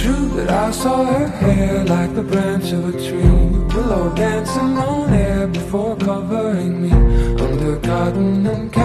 true that I saw her hair like the branch of a tree? Willow dancing on air before covering me under cotton and cat.